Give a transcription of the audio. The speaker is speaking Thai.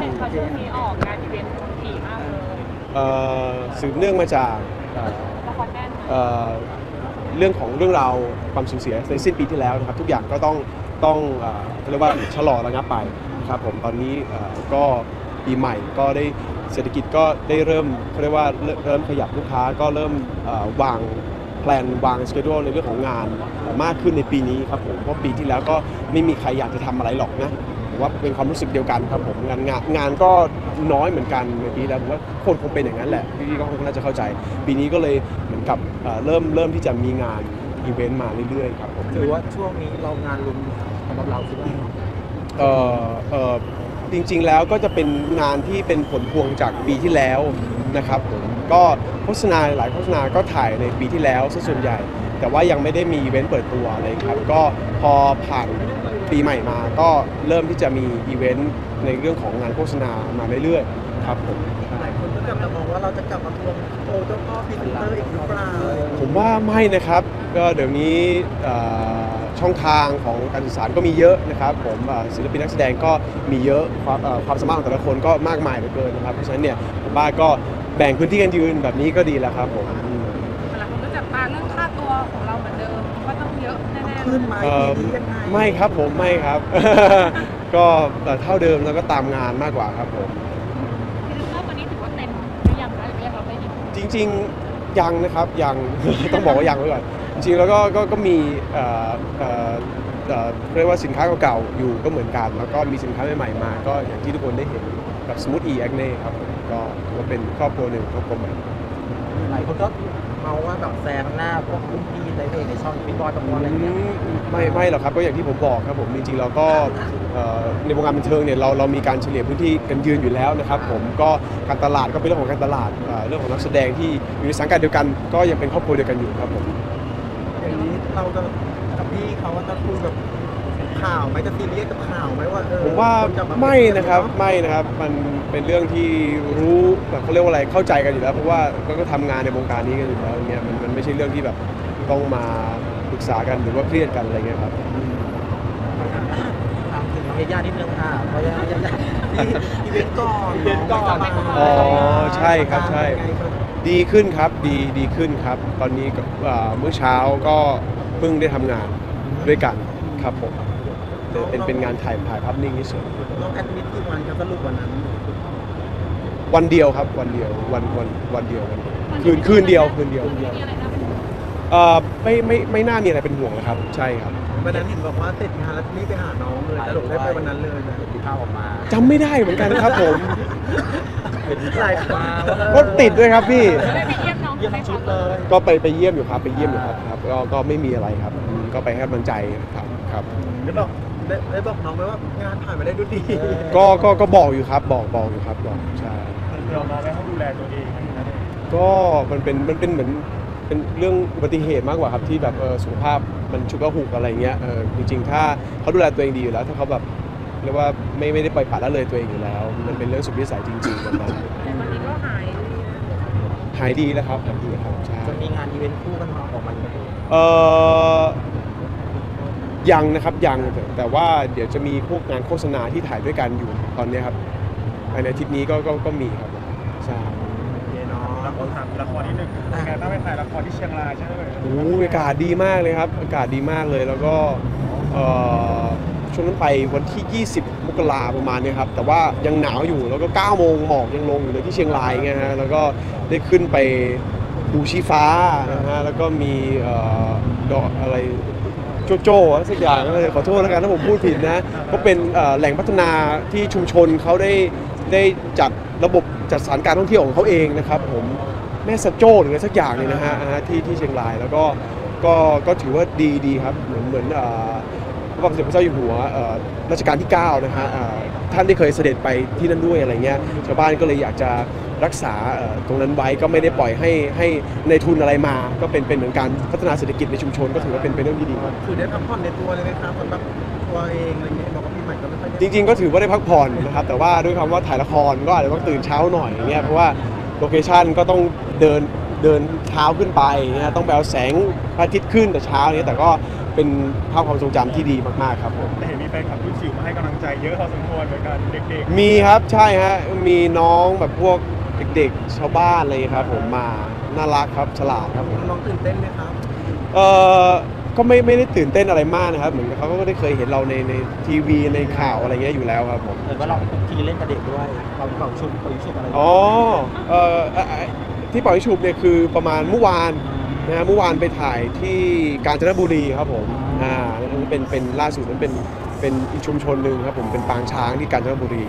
เห็นเขาช่วงนี้ออกงานอีเวนต์ถี่มากเลยเอ่อสืบเนื่องมาจากเอ่อละครแน่นเอ่อเรื่องของเรื่องราวความสูญเสียในสิ้นปีที่แล้วนะครับ ทุกอย่างก็ต้องต้องเอ่อเรียกว่าชะลอระงับไปนะครับผมตอนนี้เอ่อก็ปีใหม่ก็ได้เศรษฐกิจก็ได้เริ่มเขาเรียกว่าเริ่มเริ่มขยับลูกค้าก็เริ่มเอ่อวางแพลนวางสเกจ u ในเรื่องของงานมากขึ้นในปีนี้ครับผมเพราะปีที่แล้วก็ไม่มีใครอยากจะทำอะไรหรอกนะ ผมว่าเป็นความรู้สึกเดียวกันครับผมงานงานงานก็น้อยเหมือนกันในปีที่แล้วผมว่าคนคงเป็นอย่างนั้นแหละพี่ๆก็คงน่าจะเข้าใจ ปีนี้ก็เลยเหมือนกับเอ่อเริ่มเริ่มที่จะมีงานอีเวนต์มาเรื่อยๆครับผมถือว่าช่วงนี้เรางานรุมสำหรับเราคิดว่าเอ่อเอ่อจริงๆแล้วก็จะเป็นงานที่เป็นผลพวงจากปีที่แล้วนะครับผมก็โฆษณาหลายโฆษณาก็ถ่ายในปีที่แล้วซะส่วนใหญ่ แต่ว่ายังไม่ได้มีอีเวนต์เปิดตัวอะไรครับ ก็พอผ่านปีใหม่มา ก็เริ่มที่จะมีอีเวนต์ในเรื่องของงานโฆษณามาเรื่อยๆครับผมหลายคนก็กลับมามองว่าเราจะกลับมาทวงโอเจ้าพ่อพรีเซนเตอร์อีกหรือเปล่าผมว่าไม่นะครับ ก็เดี๋ยวนี้เอ่อช่องทางของการสื่อสารก็มีเยอะนะครับ ผมเอ่อศิลปินนักแสดงก็มีเยอะความเอ่อความสามารถของแต่ละคนก็มากมายเหลือเกินนะครับเพราะฉะนั้นเนี่ยผมว่าก็แบ่งพื้นที่กันยืนแบบนี้ก็ดีแล้วครับผม ของเราเหมือนเดิมว่าต้องเยอะแน่ๆขึ้นไหมเอ่อปีนี้ยังไงไม่ครับผมไม่ครับ ก็เอ่อเท่าเดิมแล้วก็ตามงานมากกว่าครับผม คือถ้าวันนี้ถือว่าเต็มหรือยังคะหรือยังเราไม่ดีจริงๆยังนะครับยัง ต้องบอกว่ายังไว้ก่อนจริงๆแล้วก็ก็ก็มีเอ่อเอ่อเอ่อเรียกว่าสินค้าเก่าๆอยู่ก็เหมือนกัน แล้วก็มีสินค้าใหม่ๆมา ก็อย่างที่ทุกคนได้เห็นกับ Smooth E Acne ครับผมก็ถือว่าเป็นครอบครัวหนึ่งครอบครัวใหม่หลายคนก็เมาว่าแบบแซงหน้าพวกรุ่นพี่ในเพลงในช่องพี่บอยประกรณ์อะไรอย่างเงี้ยไม่ไม่หรอกครับก็อย่างที่ผมบอกครับผมจริงๆเราก็เอ่อในวงการบันเทิงเนี่ยเราเรามีการเฉลี่ยพื้นที่กันยืนอยู่แล้วนะครับผมก็การตลาดก็เป็นเรื่องของการตลาดเอ่อเรื่องของนักแสดงที่อยู่ในสังกัดเดียวกัน ก็ยังเป็นครอบครัวเดียวกันอยู่ครับผมอย่างนี้เราจะกับพี่เขาว่าจะคุยแบบ ข่าวไหมจะซีเรียสกับข่าวไหมว่าเออผมว่าคนจะไม่นะครับไม่นะครับมันเป็นเรื่องที่รู้แบบเขาเรียกว่าอะไรเข้าใจกันอยู่แล้วเพราะว่าก็ก็ทำงานในวงการนี้กันอยู่แล้วอย่างเงี้ยมันมันไม่ใช่เรื่องที่แบบต้องมาปรึกษากันหรือว่าเครียดกันอะไรเงี้ยครับ ถามถึงน้องญาญ่านิดนึงค่ะเพราะญาญ่าที่อีเวนต์ก่อนอีเวนต์ก่อนอ๋อใช่ครับใช่ ดีขึ้นครับดีดีขึ้นครับ ตอนนี้ก็เอ่อเมื่อเช้าก็เพิ่งได้ทำงานด้วยกันครับผม แต่เป็นเป็นงานถ่ายถ่ายภาพนิ่งเฉยน้องแอดมิดกี่วันครับสรุปวันนั้น วันเดียวครับวันเดียววันวันวันเดียววันเดียวคืนคืนเดียวคืนเดียวมีอะไรนะเอ่อไม่ไม่ไม่น่ามีอะไรเป็นห่วงนะครับ ใช่ครับวันนั้นเห็นบอกว่าเสร็จงานแล้วรีบไปหาน้องเลยสรุปได้ไปวันนั้นเลยนะที่ภาพออกมาจำไม่ได้เหมือนกันครับผมหลายครั้งรถติดด้วยครับพี่ได้ไปเยี่ยมน้องเยี่ยมไหมชุดคะเลยก็ไปไปเยี่ยมอยู่ครับไปเยี่ยมอยู่ครับครับก็ก็ไม่มีอะไรครับอืมก็ไปให้กำลังใจครับครับได้บอก ได้ได้บอกน้องไหมว่างานผ่านไปได้ด้วยดีก็ก็ก็บอกอยู่ครับบอกบอกอยู่ครับบอกใช่เรามองไม่ให้ดูแลตัวเองนะก็มันเป็นมันเป็นเหมือนเป็นเรื่องอุบัติเหตุมากกว่าครับที่แบบเออสุขภาพมันชุกละหุกอะไรเงี้ยเออจริงๆ ถ้าเขาดูแลตัวเองดีอยู่แล้ว ถ้าเขาแบบเรียกว่าไม่ไม่ได้ปล่อยปละละเลยตัวเองอยู่แล้ว มันเป็นเรื่องสุดวิสัยจริงๆแบบนั้นแต่วันนี้ก็หายดีนะหายดีแล้วครับหายดีแล้วครับใช่จะมีงานอีเวนต์คู่กันมาออกมันเออ ยังนะครับยังแต่แต่ว่าเดี๋ยวจะมีพวกงานโฆษณาที่ถ่ายด้วยกันอยู่ตอนเนี้ยครับภายในอาทิตย์นี้ก็ก็ก็มีครับใช่เยเนาะเราก็ถามละครนิดนึงเป็นไงบ้างไปถ่ายละครที่เชียงรายใช่ไหมโอ้โหอากาศดีมากเลยครับ อากาศดีมากเลยแล้วก็เอ่อช่วงนั้นไปวันที่ 20 มกราประมาณเนี้ยครับ แต่ว่ายังหนาวอยู่แล้วก็9โมงหมอกยังลงอยู่เลยที่เชียงรายไงฮะแล้วก็ได้ขึ้นไปดูชีฟ้านะฮะแล้วก็มีเอ่อดอกอะไร โจโจ้สักอย่างเลยขอโทษแล้วกันถ้าผมพูดผิดนะก็เป็นแหล่งพัฒนาที่ชุมชนเขาได้ได้จัดระบบจัดสรรการท่องเที่ยวของเขาเองนะครับ ผมแม่สะโจ้หรืออะไรสักอย่างเนี่ยนะฮะที่ที่เชียงรายแล้วก็ก็ก็ถือว่าดีดีครับเหมือนเหมือนอ่อ พระบาทสมเด็จพระเจ้าอยู่หัวเอ่อรัชกาลที่9นะฮะอ่าท่านได้เคยเสด็จไปที่นั่นด้วยอะไรเงี้ยชาวบ้านก็เลยอยากจะรักษาเอ่อตรงนั้นไว้ก็ไม่ได้ปล่อยให้ให้ในทุนอะไรมา ก็เป็นเป็นเหมือนการพัฒนาเศรษฐกิจในชุมชนก็ถือว่าเป็นเป็นเรื่องที่ดีครับคือได้พักผ่อนในตัวเลยไหมครับสำหรับตัวเองอะไรเงี้ยบอกว่าปีใหม่ก็ไม่ค่อยได้จริง ๆ ก็ถือว่าได้พักผ่อนนะครับแต่ว่าด้วยคำว่าถ่ายละครก็อาจจะต้องตื่นเช้าหน่อยอย่างเงี้ยเพราะว่าโลเคชั่นก็ต้องเดินเดินเท้าขึ้นไปนะต้องไปเอาแสงพระอาทิตย์ขึ้นแต่เช้านี้แต่ก็ เป็นภาพความทรงจำที่ดีมากๆครับผม แต่เห็นมีแฟนคลับรุ่นจิ๋วมาให้กำลังใจเยอะพอสมควรเหมือนกันเด็กมีครับใช่ฮะมีน้องแบบพวกเด็กๆชาวบ้านอะไรอย่างเงี้ยครับ ผมมาน่ารักครับฉลาดครับผมน้องตื่นเต้นไหมครับ เออก็ไม่ไม่ได้ตื่นเต้นอะไรมากนะครับ เหมือนกับเขาก็ได้เคยเห็นเราในในทีวีในข่าวอะไรเงี้ยอยู่แล้วครับผมเห็นว่าเราคุกคีเล่นกับเด็กด้วยเราเป่าชุบเป่าชุบอะไรอ๋อเออเอ่อเอ่อที่ปล่อยชุบเนี่ยคือประมาณเมื่อวาน นะเมื่อวานไปถ่ายที่กาญจนบุรีครับผมอ่านั่นเป็นเป็นล่าสุดนั้นเป็นเป็นอีกชุมชนหนึ่งครับผมเป็นปางช้างที่กาญจนบุรี